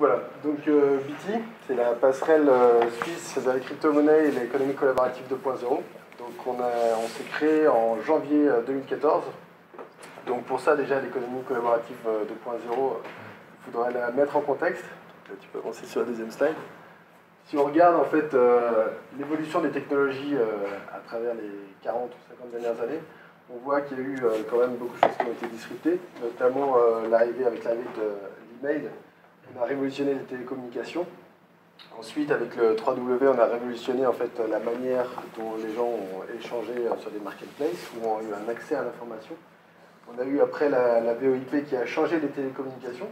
voilà, donc euh, BT, c'est la passerelle euh, suisse vers les crypto-monnaies et l'économie collaborative 2.0. Donc on, on s'est créé en janvier 2014. Donc pour ça déjà l'économie collaborative 2.0, il faudrait la mettre en contexte. tu peux avancer sur la deuxième slide. Si on regarde en fait l'évolution des technologies à travers les 40 ou 50 dernières années, on voit qu'il y a eu quand même beaucoup de choses qui ont été disruptées, notamment l'arrivée avec l'arrivée de l'email on a révolutionné les télécommunications. Ensuite, avec le 3W, on a révolutionné en fait la manière dont les gens ont échangé euh, sur des marketplaces, où ont eu un accès à l'information. On a eu après la, VOIP qui a changé les télécommunications.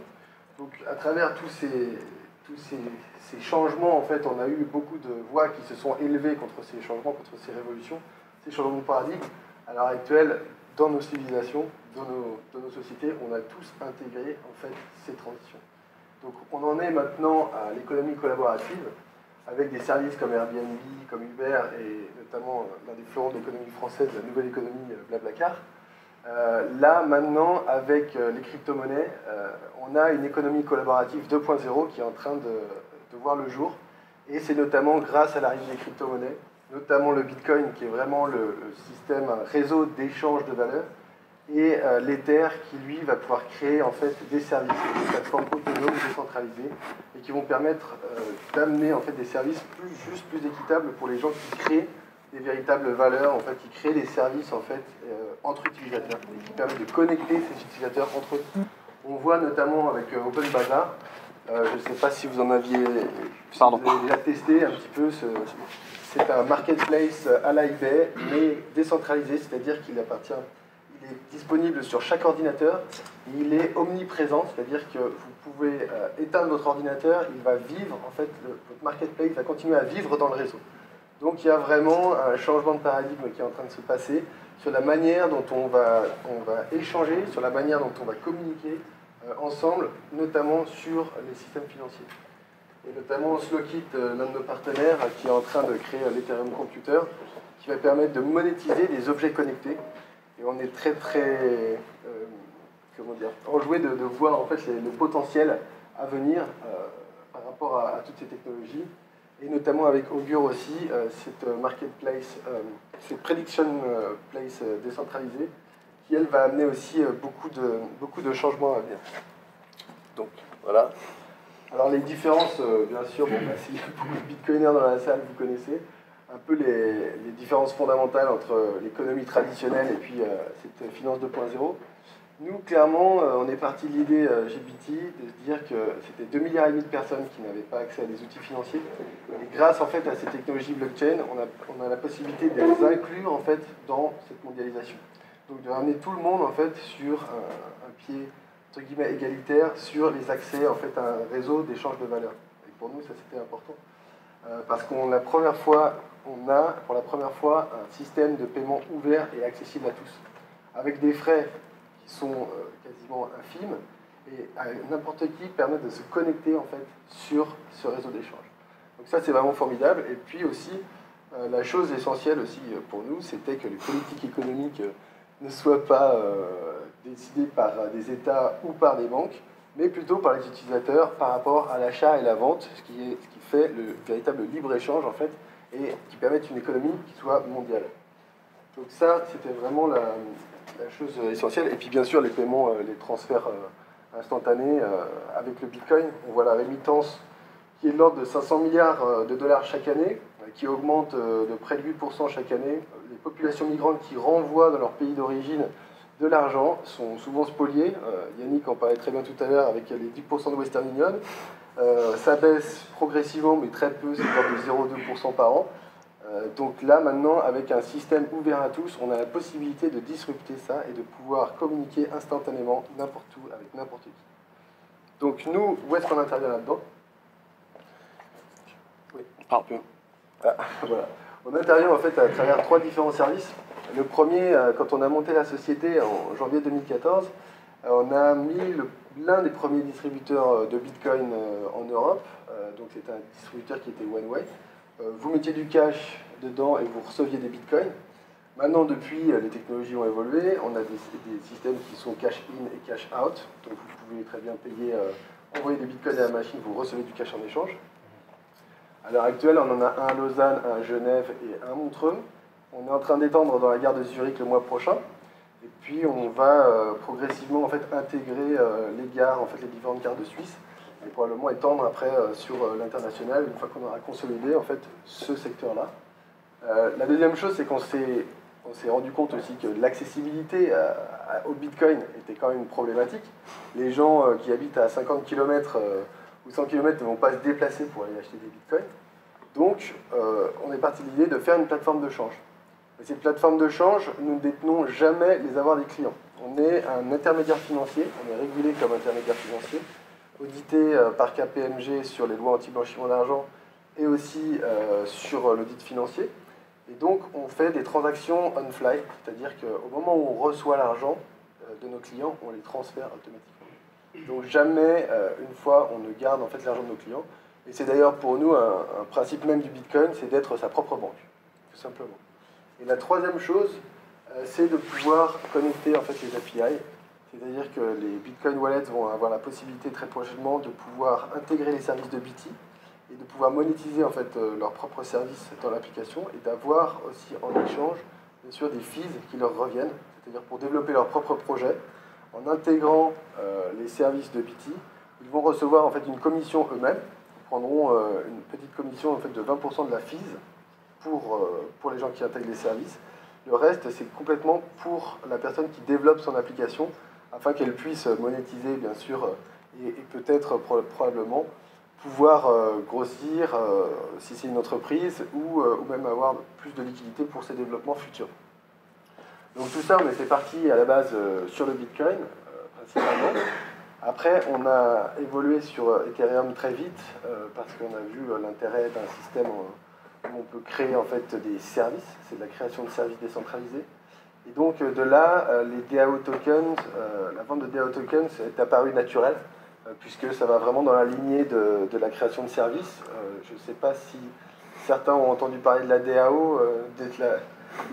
Donc, à travers tous ces, changements, en fait, on a eu beaucoup de voix qui se sont élevées contre ces changements, contre ces révolutions, ces changements de paradigme. À l'heure actuelle, dans nos civilisations, dans nos, dans nos sociétés, on a tous intégré en fait ces transitions. Donc on en est maintenant à l'économie collaborative, avec des services comme Airbnb, comme Uber, et notamment euh, l'un des fleurons de l'économie française, la nouvelle économie euh, Blablacar. Euh, là, maintenant, avec les crypto-monnaies, on a une économie collaborative 2.0 qui est en train de, voir le jour. Et c'est notamment grâce à l'arrivée des crypto-monnaies, notamment le Bitcoin, qui est vraiment le, le système, un réseau d'échange de valeurs, et euh, l'Ether qui lui va pouvoir créer en fait des services, des plateformes autonomes, décentralisées et qui vont permettre euh, d'amener en fait des services plus justes, plus équitables pour les gens qui créent des véritables valeurs, en fait, qui créent des services en fait euh, entre utilisateurs et qui permettent de connecter ces utilisateurs entre eux. On voit notamment avec Open Bazaar, je ne sais pas si vous en aviez déjà testé un petit peu, c'est un marketplace à la eBay, mais décentralisé, c'est-à-dire qu'il appartient disponible sur chaque ordinateur. Il est omniprésent, c'est-à-dire que vous pouvez euh, éteindre votre ordinateur, il va vivre, en fait, votre marketplace va continuer à vivre dans le réseau. Donc il y a vraiment un changement de paradigme qui est en train de se passer sur la manière dont on va, on va échanger, sur la manière dont on va communiquer euh, ensemble, notamment sur les systèmes financiers. Et notamment Slowkit, euh, l'un de nos partenaires, qui est en train de créer l'Ethereum Computer, qui va permettre de monétiser des objets connectés et on est très très euh, comment dire, enjoué de, voir en fait le potentiel à venir euh, par rapport à, toutes ces technologies et notamment avec Augure aussi euh, cette marketplace, cette prediction place décentralisée qui elle va amener aussi beaucoup de beaucoup de changements à venir. Donc voilà. Alors les différences, bien sûr, s'il y a beaucoup de bitcoiners dans la salle, vous connaissez un peu les, différences fondamentales entre l'économie traditionnelle et puis euh, cette finance 2.0. Nous, clairement, euh, on est parti de l'idée euh, GBT de se dire que c'était 2 milliards de personnes qui n'avaient pas accès à des outils financiers. Grâce en fait à ces technologies blockchain, on a, on a la possibilité de les inclure en fait dans cette mondialisation. Donc de ramener tout le monde en fait sur un, pied entre guillemets égalitaire sur les accès en fait à un réseau d'échange de valeurs. Et pour nous, ça c'était important. parce qu'on la première fois on a pour la première fois un système de paiement ouvert et accessible à tous, avec des frais qui sont euh, quasiment infimes et à n'importe qui permettent de se connecter en fait sur ce réseau d'échange. Donc ça c'est vraiment formidable. Et puis aussi euh, la chose essentielle aussi euh, pour nous, c'était que les politiques économiques ne soient pas décidées par des États ou par des banques, mais plutôt par les utilisateurs par rapport à l'achat et la vente, ce qui, est, ce qui fait le véritable libre-échange en fait et qui permettent une économie qui soit mondiale. Donc ça, c'était vraiment la, chose essentielle. Et puis bien sûr, les paiements, euh, les transferts euh, instantanés euh, avec le Bitcoin. On voit la rémittance qui est de l'ordre de 500 milliards de dollars chaque année, qui augmente de près de 8% chaque année. Les populations migrantes qui renvoient dans leur pays d'origine de l'argent sont souvent spoliées. Yannick en parlait très bien tout à l'heure avec les 10% de Western Union. Euh, ça baisse progressivement, mais très peu, c'est de 0,2% par an. Euh, donc là, maintenant, avec un système ouvert à tous, on a la possibilité de disrupter ça et de pouvoir communiquer instantanément n'importe où, avec n'importe qui. Donc nous, où est-ce qu'on intervient là-dedans? Oui, ah, voilà. On intervient en fait à travers trois différents services. Le premier, euh, quand on a monté la société en janvier 2014, on a mis le l'un des premiers distributeurs euh, de Bitcoin euh, en Europe. Euh, donc c'est un distributeur qui était OneWay. vous mettiez du cash dedans et vous receviez des Bitcoins. Maintenant, depuis, les technologies ont évolué. On a des, systèmes qui sont cash in et cash out. Donc vous pouvez très bien payer envoyez des bitcoins à la machine, vous recevez du cash en échange. À l'heure actuelle, on en a un à Lausanne, un à Genève et un à Montreux. On est en train d'étendre dans la gare de Zurich le mois prochain. Et puis on va euh, progressivement en fait, intégrer euh, les gares, en fait, les différentes gares de Suisse, et probablement étendre après euh, sur l'international une fois qu'on aura consolidé en fait, ce secteur-là. la deuxième chose, c'est qu'on s'est on s'est rendu compte aussi que l'accessibilité au Bitcoin était quand même problématique. Les gens qui habitent à 50 km ou 100 km ne vont pas se déplacer pour aller acheter des Bitcoins. Donc, on est parti de l'idée de faire une plateforme de change. Et cette plateforme de change, nous ne détenons jamais les avoirs des clients. On est un intermédiaire financier, on est régulé comme intermédiaire financier, audité euh, par KPMG sur les lois anti-blanchiment d'argent et aussi euh, sur l'audit financier. Et donc, on fait des transactions on-fly, c'est-à-dire qu'au moment où on reçoit l'argent euh, de nos clients, on les transfère automatiquement. Donc, jamais, une fois, on ne garde en fait l'argent de nos clients. Et c'est d'ailleurs pour nous un principe même du Bitcoin, c'est d'être sa propre banque, tout simplement. Et la troisième chose, euh, c'est de pouvoir connecter en fait les API. C'est-à-dire que les Bitcoin Wallets vont avoir la possibilité très prochainement de pouvoir intégrer les services de BT et de pouvoir monétiser en fait euh, leurs propres services dans l'application et d'avoir aussi en échange bien sûr des fees qui leur reviennent, c'est-à-dire pour développer leur propre projet, en intégrant euh, les services de BT, ils vont recevoir en fait une commission eux-mêmes, ils prendront une petite commission en fait de 20% de la fees pour, euh, pour les gens qui intègrent les services. Le reste, c'est complètement pour la personne qui développe son application afin qu'elle puisse monétiser, bien sûr, euh, et, peut-être probablement pouvoir euh, grossir si c'est une entreprise ou, ou, même avoir plus de liquidité pour ses développements futurs. Donc tout ça, on était parti à la base sur le Bitcoin, principalement. Après, on a évolué sur Ethereum très vite parce qu'on a vu l'intérêt d'un système on peut créer en fait des services, c'est de la création de services décentralisés. Et donc euh, de là, euh, les DAO tokens, euh, la vente de DAO tokens est apparue naturelle, puisque ça va vraiment dans la lignée de, la création de services. je ne sais pas si certains ont entendu parler de la DAO, d'être la,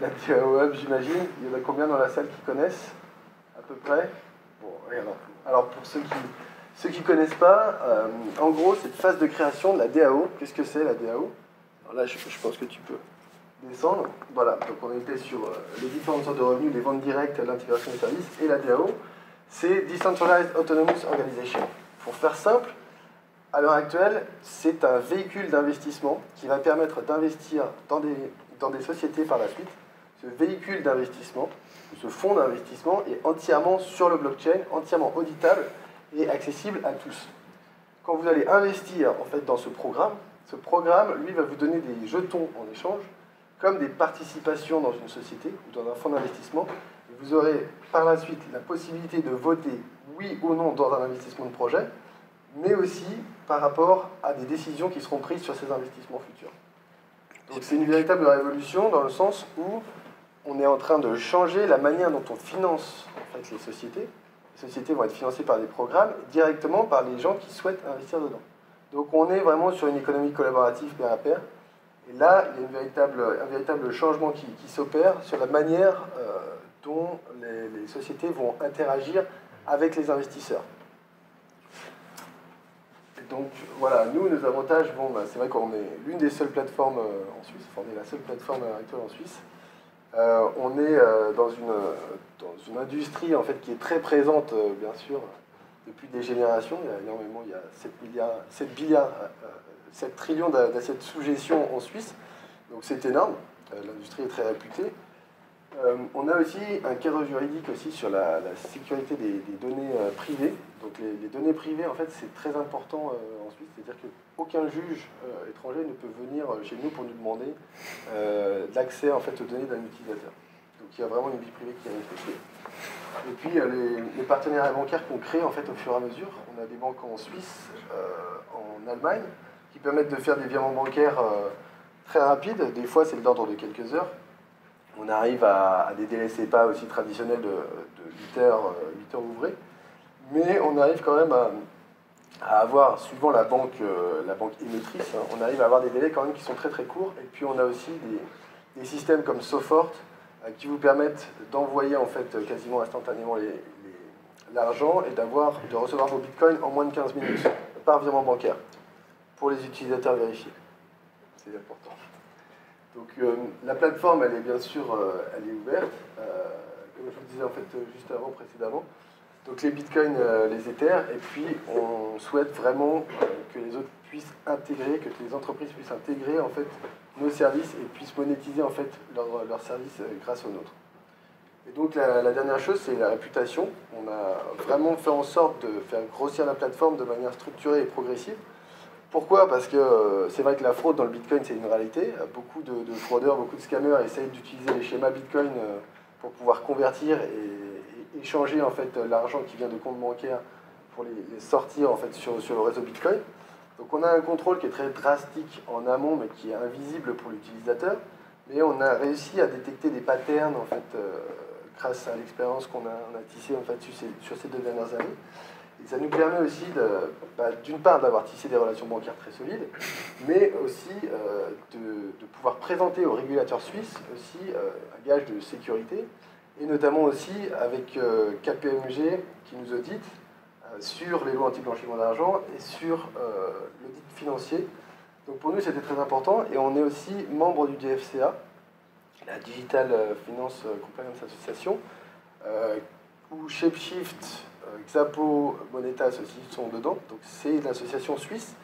la, DAO Hub, j'imagine. Il y en a combien dans la salle qui connaissent À peu près? Bon, alors, alors pour ceux qui ceux qui ne connaissent pas, en gros, cette phase de création de la DAO, qu'est-ce que c'est la DAO là, je, pense que tu peux descendre. Voilà, donc on était sur euh, les différentes sortes de revenus, les ventes directes, l'intégration des services et la DAO. C'est Decentralized Autonomous Organization. Pour faire simple, à l'heure actuelle, c'est un véhicule d'investissement qui va permettre d'investir dans des, dans des sociétés par la suite. Ce véhicule d'investissement, ce fonds d'investissement est entièrement sur le blockchain, entièrement auditable et accessible à tous. Quand vous allez investir en fait dans ce programme, ce programme, lui, va vous donner des jetons en échange, comme des participations dans une société ou dans un fonds d'investissement. Vous aurez par la suite la possibilité de voter oui ou non dans un investissement de projet, mais aussi par rapport à des décisions qui seront prises sur ces investissements futurs. Donc c'est une véritable révolution dans le sens où on est en train de changer la manière dont on finance en fait, les sociétés. Les sociétés vont être financées par des programmes directement par les gens qui souhaitent investir dedans. Donc on est vraiment sur une économie collaborative pair à pair. Et là, il y a véritable, un véritable changement qui, s'opère sur la manière euh, dont les, sociétés vont interagir avec les investisseurs. donc voilà, nous, nos avantages, bon, bah, c'est vrai qu'on est l'une des seules plateformes euh, en Suisse, enfin, on est la seule plateforme actuelle en Suisse. Euh, on est dans, une, dans une industrie en fait, qui est très présente, bien sûr, depuis des générations. Il y a énormément, il y a 7, milliards, 7, 7 euh, trillions d'assiettes sous gestion en Suisse. Donc c'est énorme. Euh, l'industrie est très réputée. Euh, on a aussi un cadre juridique aussi sur la, sécurité des, données privées. Donc les, données privées, en fait, c'est très important en Suisse. C'est-à-dire qu'aucun juge étranger ne peut venir chez nous pour nous demander l'accès aux données d'un utilisateur. Donc il y a vraiment une vie privée qui est respectée. Et puis les, partenariats bancaires qu'on crée en fait au fur et à mesure. On a des banques en Suisse, euh, en Allemagne, qui permettent de faire des virements bancaires euh, très rapides. Des fois, c'est de l'ordre de quelques heures. On arrive à, des délais CEPA aussi traditionnels de, 8 heures, 8 euh, heures ouvrées. Mais on arrive quand même à, avoir, suivant la banque, la banque émettrice, hein, on arrive à avoir des délais quand même qui sont très très courts. Et puis on a aussi des systèmes comme SOFORT, qui vous permettent d'envoyer en fait quasiment instantanément l'argent et d'avoir, de recevoir vos bitcoins en moins de 15 minutes par virement bancaire pour les utilisateurs vérifiés. C'est important. Donc la plateforme, elle est bien sûr elle est ouverte, comme je vous disais en fait juste avant, précédemment. Donc les bitcoins, les Ethers, et puis on souhaite vraiment que les autres puissent intégrer, que les entreprises puissent intégrer en fait nos services et puissent monétiser en fait leurs services grâce aux nôtres. Et donc la, dernière chose, c'est la réputation. On a vraiment fait en sorte de faire grossir la plateforme de manière structurée et progressive. Pourquoi? Parce que euh, c'est vrai que la fraude dans le Bitcoin, c'est une réalité. Beaucoup de, fraudeurs, beaucoup de scammers essayent d'utiliser les schémas Bitcoin euh, pour pouvoir convertir et, échanger en fait l'argent qui vient de compte bancaire pour les, sortir en fait sur, sur le réseau Bitcoin. Donc on a un contrôle qui est très drastique en amont, mais qui est invisible pour l'utilisateur. Mais on a réussi à détecter des patterns euh, grâce à l'expérience qu'on a, tissée sur, ces, deux dernières années. Et ça nous permet aussi, bah, d'une part, d'avoir tissé des relations bancaires très solides, mais aussi euh, de, pouvoir présenter aux régulateurs suisses aussi euh, un gage de sécurité, et notamment aussi avec KPMG qui nous audite sur les lois anti-blanchiment d'argent et sur l'audit financier. Donc pour nous, c'était très important, et on est aussi membre du DFCA, la Digital euh, Finance euh, Compliance Association, euh, où ShapeShift, Xapo, Monetas aussi sont dedans. Donc c'est l'association suisse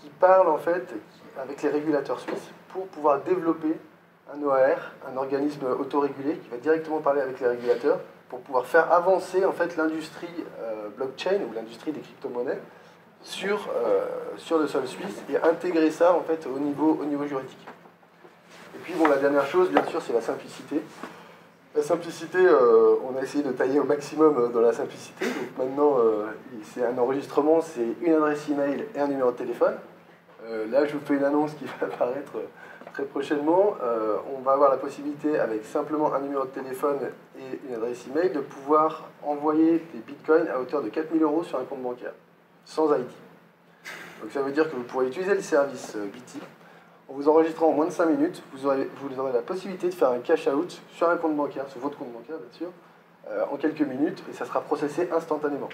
qui parle en fait avec les régulateurs suisses pour pouvoir développer un OAR, un organisme autorégulé qui va directement parler avec les régulateurs pour pouvoir faire avancer en fait l'industrie blockchain ou l'industrie des crypto-monnaies sur, sur le sol suisse et intégrer ça en fait au niveau, au niveau juridique. Et puis bon, la dernière chose, bien sûr, c'est la simplicité. La simplicité, euh, on a essayé de tailler au maximum euh, dans la simplicité. Donc maintenant, euh, c'est un enregistrement, c'est une adresse email et un numéro de téléphone. là, je vous fais une annonce qui va apparaître très prochainement. on va avoir la possibilité, avec simplement un numéro de téléphone et une adresse email, de pouvoir envoyer des bitcoins à hauteur de 4000 euros sur un compte bancaire, sans IT. Donc ça veut dire que vous pourrez utiliser le service BT en vous enregistrant en moins de 5 minutes, vous aurez, vous aurez la possibilité de faire un cash out sur un compte bancaire, sur votre compte bancaire bien sûr, euh, en quelques minutes, et ça sera processé instantanément.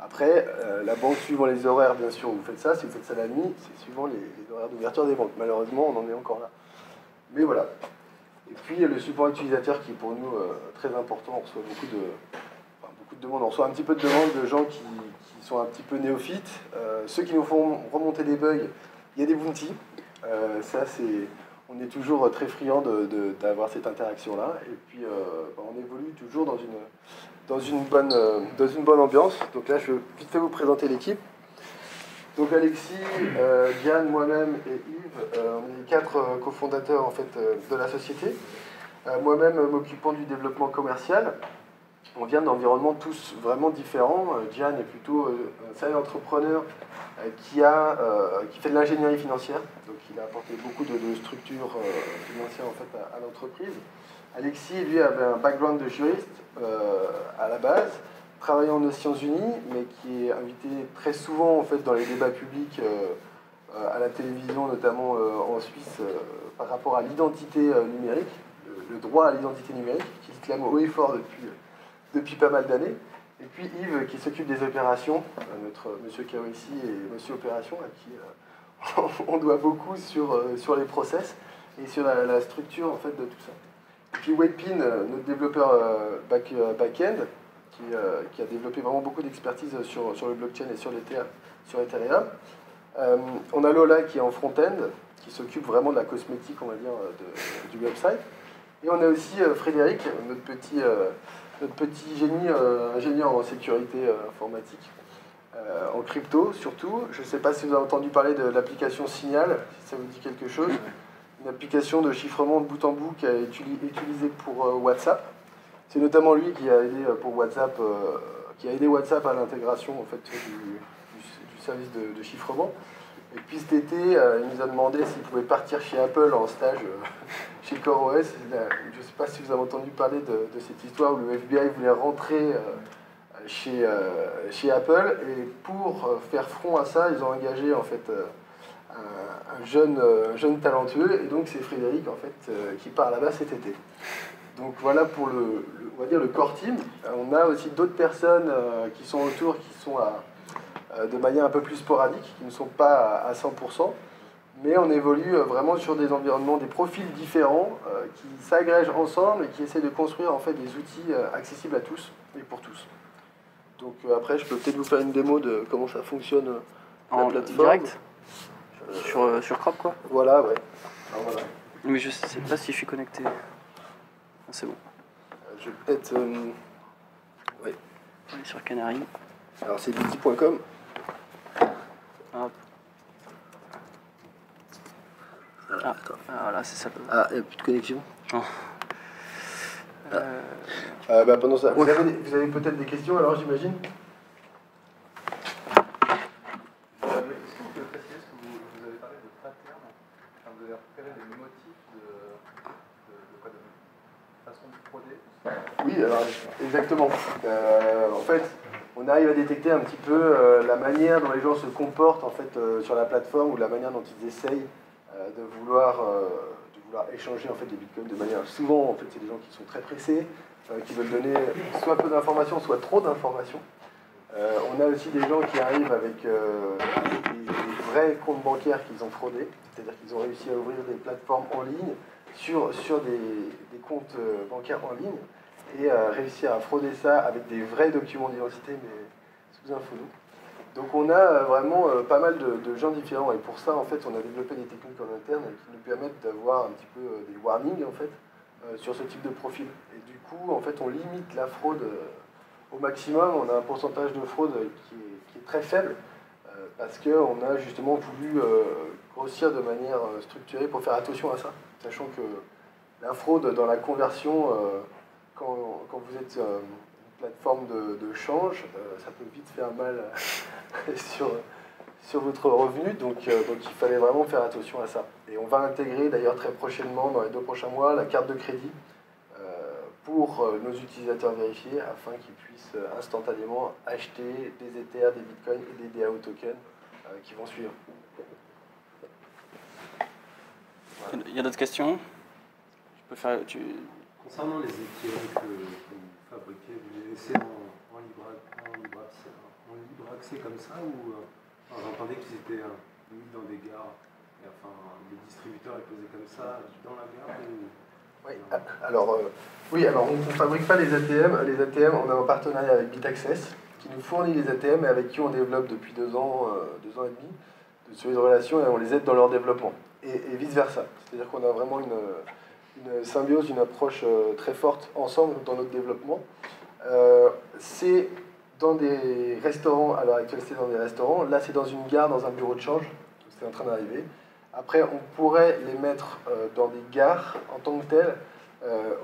Après, euh, la banque, suivant les horaires, bien sûr, vous faites ça. Si vous faites ça la nuit, c'est suivant les, horaires d'ouverture des banques. Malheureusement, on en est encore là. Mais voilà. Et puis, le support utilisateur qui est pour nous euh, très important. On reçoit beaucoup de, beaucoup de demandes. On reçoit un petit peu de demandes de gens qui, qui sont un petit peu néophytes. ceux qui nous font remonter des bugs, il y a des bounties. Euh, ça, c'est, on est toujours très friand d'avoir cette interaction-là. Et puis, euh, bah, on évolue toujours dans une, dans, une bonne, euh, dans une bonne ambiance. Donc là, je vais vite fait vous présenter l'équipe. Donc Alexis, Diane, moi-même et Yves, on est les quatre cofondateurs de la société. moi-même m'occupant du développement commercial. On vient d'environnements tous vraiment différents. Diane est plutôt un entrepreneur qui, a, qui fait de l'ingénierie financière il a apporté beaucoup de, structures euh, financières en fait, à, l'entreprise. Alexis, lui, avait un background de juriste euh, à la base, travaillant aux Nations Unies, mais qui est invité très souvent en fait, dans les débats publics euh, à la télévision, notamment en Suisse, par rapport à l'identité numérique, le, droit à l'identité numérique, qui se clame haut et fort depuis, depuis pas mal d'années. Et puis Yves, qui s'occupe des opérations, notre monsieur ici et monsieur Opération, à qui on doit beaucoup sur, euh, sur les process et sur la, structure en fait, de tout ça. Et puis Waypin, euh, notre développeur euh, back-end, qui, qui, a développé vraiment beaucoup d'expertise sur, sur le blockchain et sur, sur Ethereum. on a Lola qui est en front-end, qui s'occupe vraiment de la cosmétique, on va dire, du website. Et on a aussi Frédéric, notre petit, notre petit génie ingénieur en sécurité informatique, euh, en crypto surtout. Je ne sais pas si vous avez entendu parler de l'application Signal, si ça vous dit quelque chose. Une application de chiffrement de bout en bout qui a été utilisée pour euh, WhatsApp. C'est notamment lui qui a aidé euh, pour WhatsApp, qui a aidé WhatsApp à l'intégration en fait, du, service de, chiffrement. Et puis cet été, il nous a demandé s'il pouvait partir chez Apple en stage chez CoreOS. Je ne sais pas si vous avez entendu parler de, cette histoire où le FBI voulait rentrer chez, euh, chez Apple. Et pour euh, faire front à ça, ils ont engagé en fait euh, un, jeune, jeune talentueux. Et donc c'est Frédéric en fait qui part là-bas cet été. Donc voilà pour le, on va dire le core team. On a aussi d'autres personnes qui sont autour, qui sont de manière un peu plus sporadique, qui ne sont pas à 100% mais on évolue euh, vraiment sur des environnements, des profils différents euh, qui s'agrègent ensemble et qui essaient de construire en fait des outils euh, accessibles à tous et pour tous. Donc après, je peux peut-être vous faire une démo de comment ça fonctionne en direct sur, sur Crop quoi Voilà, ouais. Mais je sais pas si je suis connecté. Ah, c'est bon. je vais peut-être. ouais. On est sur Canary. Alors c'est biti.com. Hop. Ah, ah, voilà, c'est ça. Ah, il n'y a plus de connexion oh. euh... bah, pendant ça, vous avez, vous avez peut-être des questions alors, j'imagine Est-ce que vous pouvez préciser ce que vous, vous avez parlé de pattern enfin, Vous avez repéré des motifs de, de, de, quoi, de façon de frauder Oui, alors exactement. Euh, en fait, on un petit peu euh, la manière dont les gens se comportent en fait, euh, sur la plateforme ou la manière dont ils essayent euh, de, vouloir, échanger en fait, des bitcoins de manière. Souvent, en fait, c'est des gens qui sont très pressés, qui veulent donner soit peu d'informations, soit trop d'informations. on a aussi des gens qui arrivent avec, des, vrais comptes bancaires qu'ils ont fraudés, c'est-à-dire qu'ils ont réussi à ouvrir des plateformes en ligne sur, sur des, des comptes bancaires en ligne et réussir à frauder ça avec des vrais documents d'identité, mais sous un nom. Donc on a euh, vraiment euh, pas mal de, gens différents et pour ça en fait on a développé des techniques en interne qui nous permettent d'avoir un petit peu euh, des warnings en fait sur ce type de profil. Et du coup en fait on limite la fraude au maximum, on a un pourcentage de fraude qui est, très faible parce qu'on a justement voulu grossir de manière structurée pour faire attention à ça, sachant que la fraude dans la conversion, quand, vous êtes plateforme de, change, euh, ça peut vite faire mal sur, sur votre revenu, donc, euh, donc il fallait vraiment faire attention à ça. Et on va intégrer d'ailleurs très prochainement, dans les deux prochains mois, la carte de crédit euh, pour nos utilisateurs vérifiés afin qu'ils puissent instantanément acheter des Ethers, des Bitcoins et des DAO tokens qui vont suivre. Il y a d'autres questions? Je peux faire, tu... Concernant les Ethers que fabriquer, vous les laissez en, libre, accès, comme ça ou euh, j'entendais qu'ils étaient euh, mis dans des gares, et, enfin les distributeurs les posaient comme ça dans la gare Oui, alors, euh, oui, alors on ne fabrique pas les ATM. Les ATM, on a un partenariat avec BitAccess qui nous fournit les ATM et avec qui on développe depuis deux ans, deux ans et demi de solides relations et on les aide dans leur développement. Et vice-versa. C'est-à-dire qu'on a vraiment une, une symbiose, une approche euh, très forte ensemble dans notre développement. Euh, c'est dans des restaurants, à l'heure actuelle c'est dans des restaurants, là c'est dans une gare, dans un bureau de change, c'est en train d'arriver. Après on pourrait les mettre euh, dans des gares en tant que telles.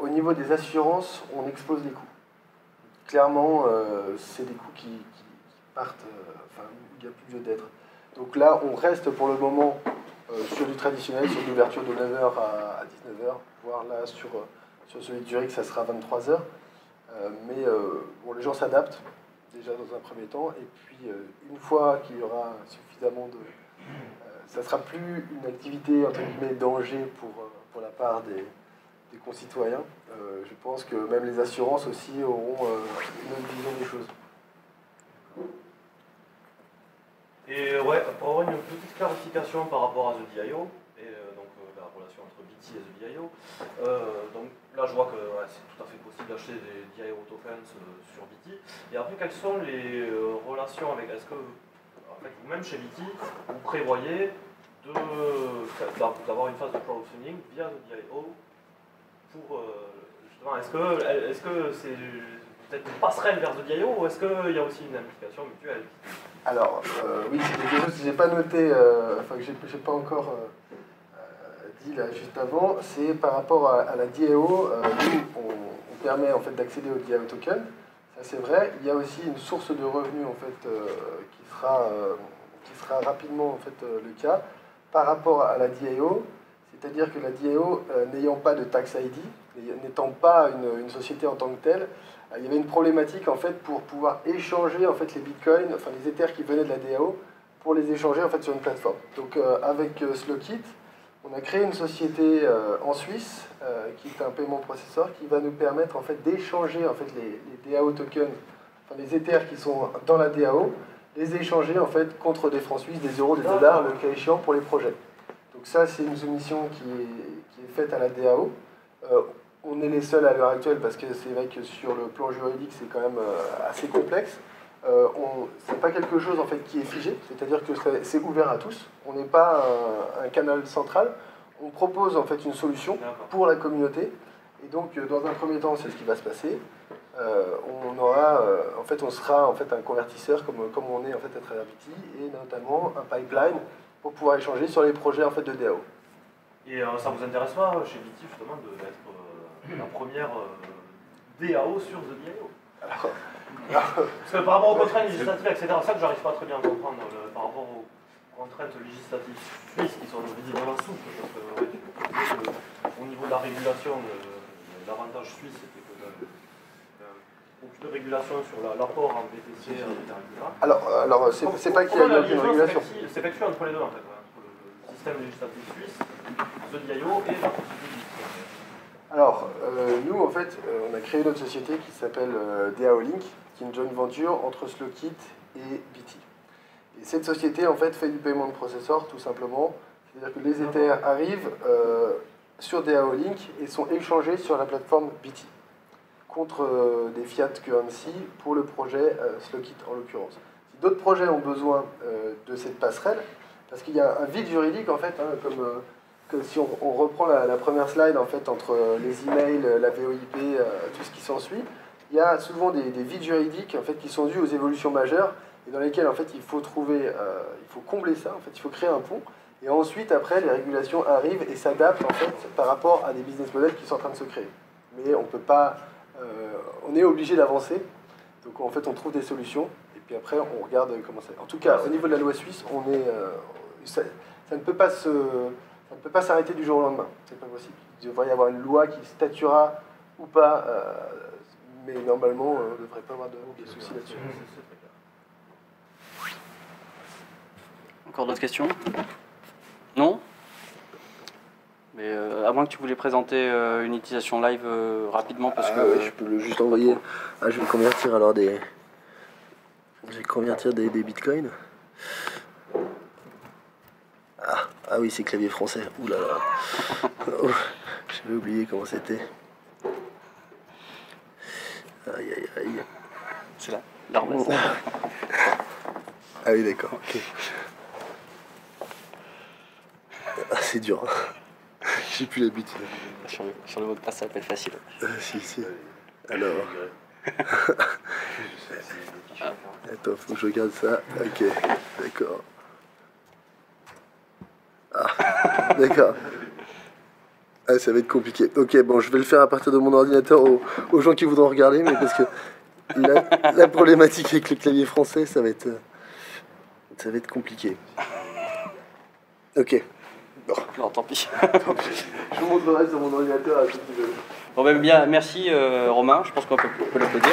au niveau des assurances, on explose les coûts. Clairement, c'est des coûts qui, partent, enfin il n'y a plus lieu d'être. Donc là on reste pour le moment sur du traditionnel, sur l'ouverture de 9h à 19h, voire là sur, euh, sur celui de Zurich, ça sera 23 heures. Euh, mais euh, bon, les gens s'adaptent déjà dans un premier temps, et puis une fois qu'il y aura suffisamment de... ça sera plus une activité, entre guillemets, danger pour, pour la part des, des concitoyens. je pense que même les assurances aussi auront une même vision des choses. Et ouais, pour avoir une petite clarification par rapport à The DIO, et The DIO. Euh, donc là, je vois que c'est tout à fait possible d'acheter des DIO tokens euh, sur BT. Et après, quelles sont les euh, relations avec. Est-ce que vous-même chez BT, vous prévoyez d'avoir une phase de crowdfunding via The DIO pour justement. Est-ce que est-ce que c'est peut-être une passerelle vers The DIO ou est-ce qu'il y a aussi une implication mutuelle alors, oui, c'est quelque chose que je n'ai pas noté, enfin que je n'ai pas encore dit là juste avant, c'est par rapport à, la DAO, euh, nous, on, permet en fait d'accéder au DAO token, ça c'est vrai. Il y a aussi une source de revenus en fait euh, qui, sera, euh, qui sera rapidement en fait le cas par rapport à la DAO, c'est-à-dire que la DAO n'ayant pas de tax ID, n'étant pas une, société en tant que telle, il y avait une problématique en fait pour pouvoir échanger en fait les bitcoins, enfin les ethers qui venaient de la DAO, pour les échanger en fait sur une plateforme. Donc avec Slowkit, On a créé une société euh, en Suisse euh, qui est un paiement processeur qui va nous permettre en fait d'échanger en fait les, DAO tokens, enfin les Ethers qui sont dans la DAO, les échanger en fait contre des francs suisses, des euros, des dollars, le cas échéant pour les projets. Donc ça c'est une soumission qui est faite à la DAO. On est les seuls à l'heure actuelle parce que c'est vrai que sur le plan juridique c'est quand même euh, assez complexe. Euh, c'est pas quelque chose en fait qui est figé, c'est-à-dire que c'est- ouvert à tous. On n'est pas un, un canal central. On propose en fait une solution pour la communauté. Et donc, euh, dans un premier temps, c'est ce qui va se passer. Euh, on aura, euh, en fait, on sera en fait un convertisseur comme, comme on est en fait à travers BT et notamment un pipeline pour pouvoir échanger sur les projets en fait de DAO. Et ça vous intéresse pas chez BT justement de- d'être la première euh, DAO sur The DAO Parce que par rapport aux contraintes législatives, etc., ça que j'arrive pas très bien à comprendre le- par rapport aux contraintes législatives suisses qui sont visiblement souples. Parce que, ouais, tu- au niveau de la régulation, le- l'avantage suisse c'était que euh, euh, aucune régulation sur la- l'apport en BTC, etc. etc. Alors, euh, alors c'est c'est pas qu'il y a aucune liaison régulation. s'effectue- s'effectue entre les deux en fait, ouais, entre le système législatif suisse, The DIO et la BT. Alors, euh, nous, en fait, euh, on a créé notre société qui s'appelle euh, DAO Link, qui est une joint venture entre Slowkit et BT. Et cette société, en fait, fait du paiement de processeur, tout simplement. C'est-à-dire que les Ethers arrivent euh, sur DAO Link et sont échangés sur la plateforme BT contre des fiat currency pour le projet Slowkit, en l'occurrence. Si d'autres projets ont besoin de cette passerelle, parce qu'il y a un vide juridique, en fait, hein, comme... si on, reprend la, première slide en fait entre euh, les emails, euh, la VOIP, euh, tout ce qui s'ensuit, il y a souvent des, des vides juridiques en fait qui sont dus aux évolutions majeures et dans lesquelles en fait il faut trouver, il faut combler ça, en fait il faut créer un pont et ensuite après les régulations arrivent et s'adaptent en fait par rapport à des business models qui sont en train de se créer. Mais on peut pas, on est obligé d'avancer. Donc en fait on trouve des solutions et puis après on regarde comment ça. En tout cas au niveau de la loi suisse, on est, ça ne peut pas se ça ne peut pas s'arrêter du jour au lendemain. C'est pas possible. Il devrait y avoir une loi qui statuera ou pas, euh, mais normalement, euh, on ne devrait pas avoir de, de soucis là-dessus. Encore d'autres questions? Non? Mais euh, à moins que tu voulais présenter euh, une utilisation live euh, rapidement parce Ah que ouais, je peux le juste envoyer. Ah, je vais convertir alors des. Je vais convertir des, des bitcoins. Ah, ah oui, c'est clavier français. Ouh là là. J'avais oublié comment c'était. Aïe aïe aïe. c'est là. l'arme. Ah oui, d'accord. ok. Ah, c'est dur. J'ai plus l'habitude. sur, le, sur le mot de passe, ça peut être facile. Ah, si, si. Alors. Attends, faut que je regarde ça. Ok, d'accord. Ah, d'accord. Ah, ça va être compliqué. Ok, bon, je vais le faire à partir de mon ordinateur aux, aux gens qui voudront regarder, mais parce que la, la problématique avec le clavier français, ça va être, euh, ça va être compliqué. Ok. Non, tant pis. Je vous montrerai sur mon ordinateur à peu. Bon, ben, bien, merci euh, Romain, je pense qu'on peut, peut l'applaudir.